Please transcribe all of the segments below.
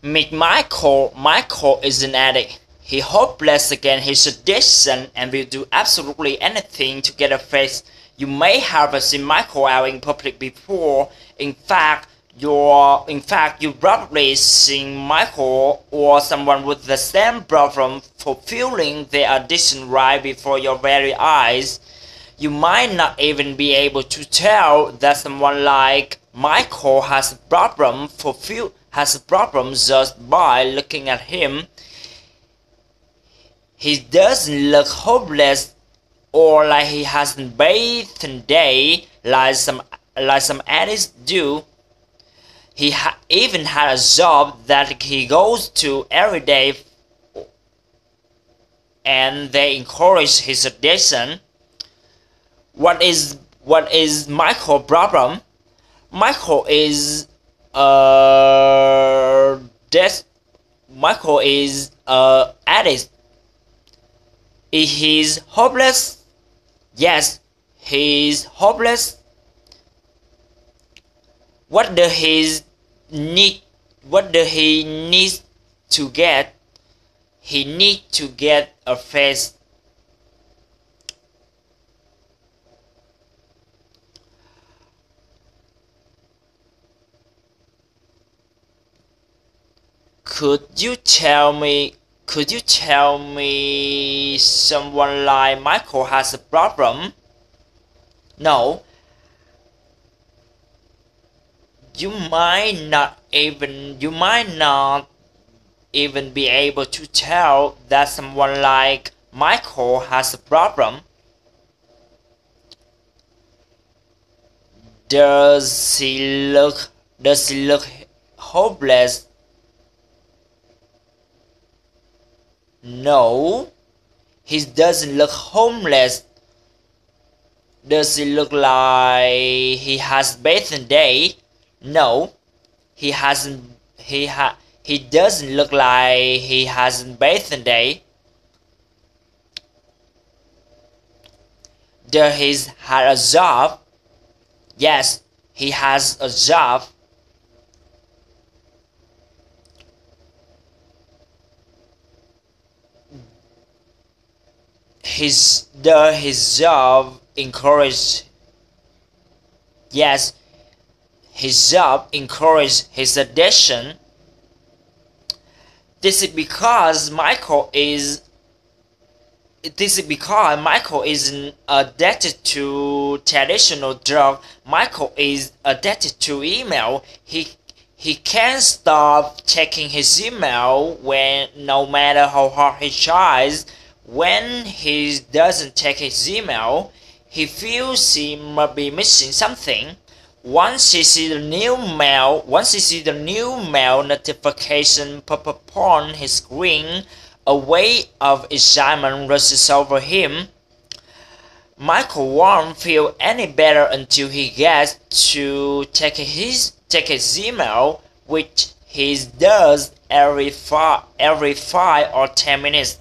Meet Michael. Michael is an addict. He hopeless against his addiction and will do absolutely anything to get a face. You may have seen Michael out in public before. In fact, you're in fact you probably seen Michael or someone with the same problem fulfilling their addiction right before your very eyes. You might not even be able to tell that someone like Michael has a problem fulfill has a problem just by looking at him. He doesn't look hopeless or like he hasn't bathed today like some like some addicts do. He ha- even had a job that he goes to every day and they encourage his addiction. What is what is Michael problem? Michael is uh that Michael is uh addict. He's hopeless. Yes, he's hopeless. What does he need? What does he need to get? He need to get a face. Could you tell me could you tell me someone like Michael has a problem? No. You might not even you might not even be able to tell that someone like Michael has a problem. Does he look does he look hopeless No, he doesn't look homeless. Does he look like he has bathing day? No, he hasn't. He ha. He doesn't look like he hasn't bathing day. Does he have a job? Yes, he has a job. His the his job encouraged yes his job encouraged his addiction. This is because michael is this is because michael is addicted to traditional drug. Michael is addicted to email. He he can't stop checking his email when no matter how hard he tries when he doesn't check his email, he feels he must be missing something. Once he sees the new mail, once he sees the new mail notification pop up on his screen, a wave of excitement rushes over him. Michael won't feel any better until he gets to check his check his email, which he does every five every five or ten minutes.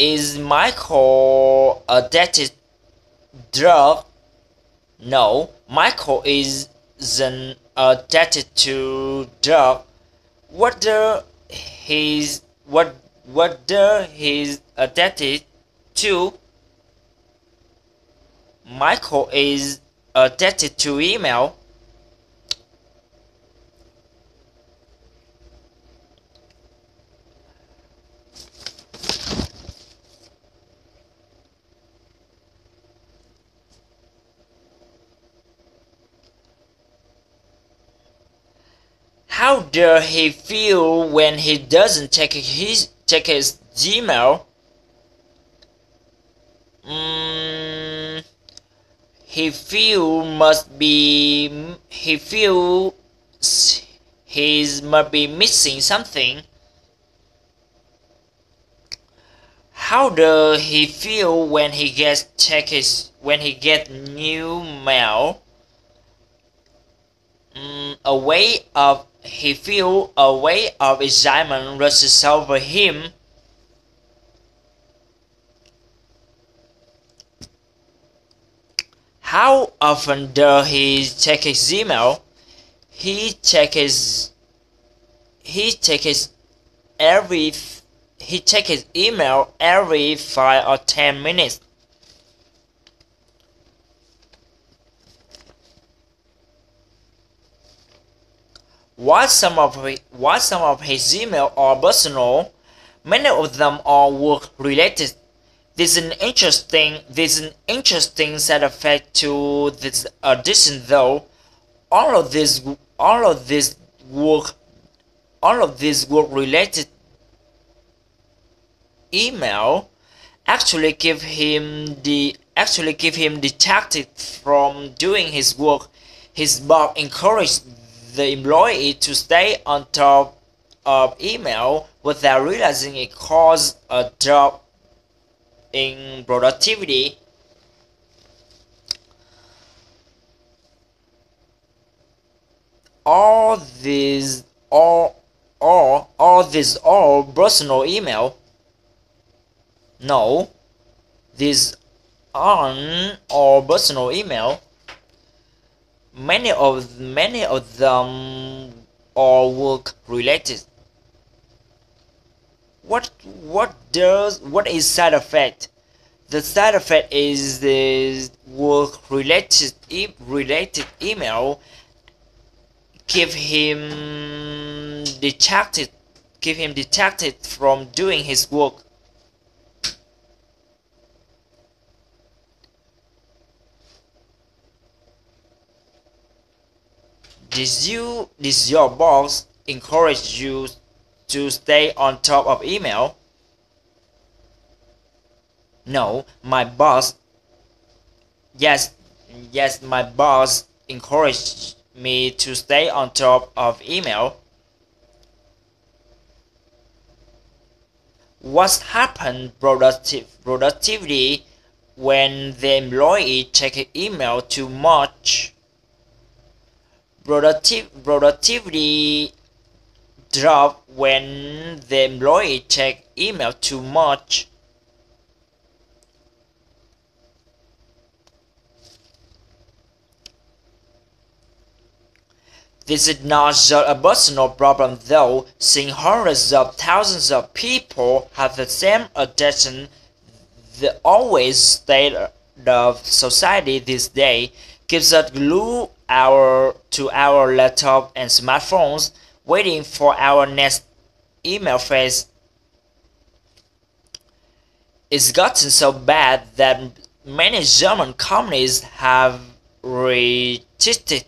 Is Michael addicted drug? No, Michael isn't addicted to drug. What the he's what what the he's addicted to? Michael is addicted to email. How does he feel when he doesn't take his check his Gmail? Mm, he feel must be he feel he must be missing something. How does he feel when he gets check his when he get new mail? Mm, a way of he feel a wave of excitement rushes over him. How often does he check his email? he checks he checks every he checks his email every 5 or 10 minutes. While some of his, while some of his email are personal, many of them are work related. This is an interesting this is an interesting side effect to this addition though. All of this all of this work all of this work related email actually give him the actually give him detected from doing his work. His boss encouraged the employee to stay on top of email without realizing it caused a drop in productivity. All these all all all these all personal email no, these aren't all personal email. Many of many of them are work related. What what does what is side effect? The side effect is the work related related email give him detected give him detected from doing his work Did you did your boss encourage you to stay on top of email? No, my boss Yes, yes, my boss encouraged me to stay on top of email. What happened productive productivity when the employee check email too much? Productive productivity drop when the employee check email too much. This is not just a personal problem though, since hundreds of thousands of people have the same addiction the always state of society this day gives us glue our to our laptop and smartphones waiting for our next email phase. It's gotten so bad that many German companies have restricted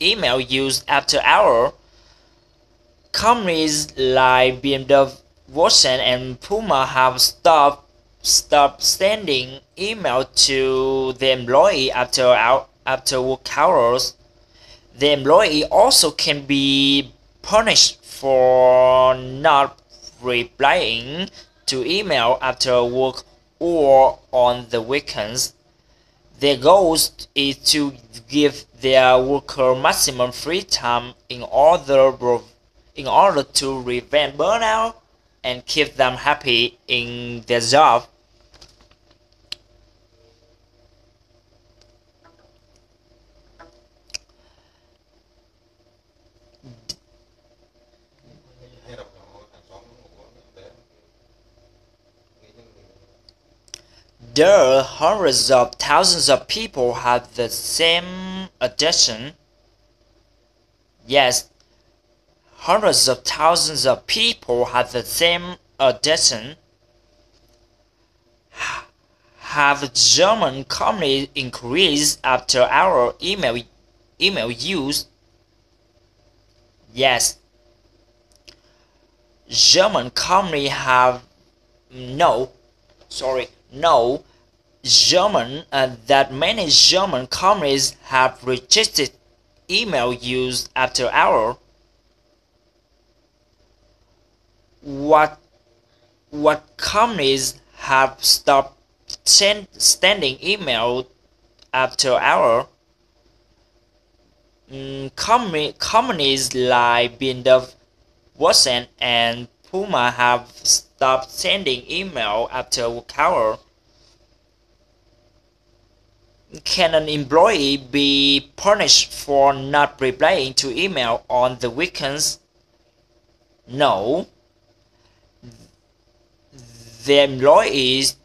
email use after hour. Companies like BMW, Watson, and Puma have stopped stopped sending email to the employee after hour after work hours, the employee also can be punished for not replying to email after work or on the weekends. Their goal is to give their worker maximum free time in order in order to prevent burnout and keep them happy in their job. There hundreds of thousands of people have the same addiction. Yes, hundreds of thousands of people have the same addiction. Have German companies increased after our email email use? Yes. German companies have no sorry know German uh, that many German companies have registered email use after hour. What what companies have stopped send, sending email after hour? Mm, company, companies like BMW, Watson, and Puma have stopped sending email after work hour. can an employee be punished for not replying to email on the weekends? No. The employees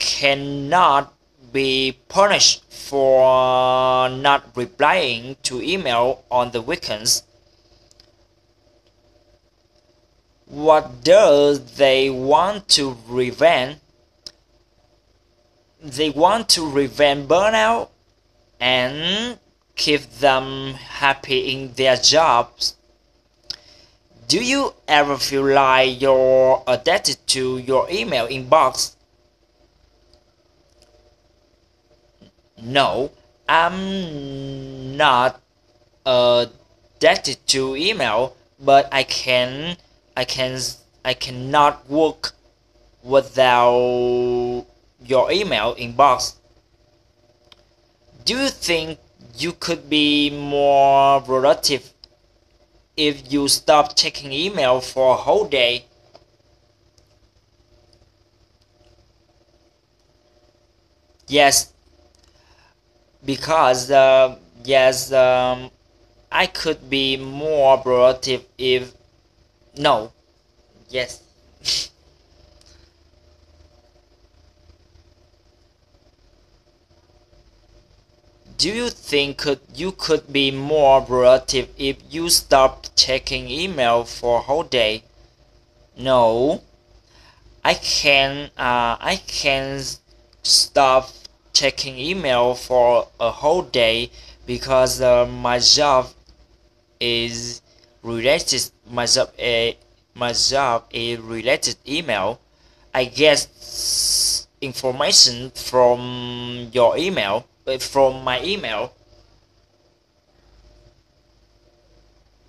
cannot be punished for not replying to email on the weekends. What do they want to prevent? They want to prevent burnout and keep them happy in their jobs. Do you ever feel like you're addicted to your email inbox? No, I'm not addicted to email, but I can I can I cannot work without your email inbox. Do you think you could be more productive if you stop checking email for a whole day? Yes, because uh, yes, um, I could be more productive if no. Yes. Do you think could, you could be more productive if you stopped checking email for a whole day? No. I can uh, I can stop checking email for a whole day because uh, my job is related my job a my job a related email. I get information from your email uh, from my email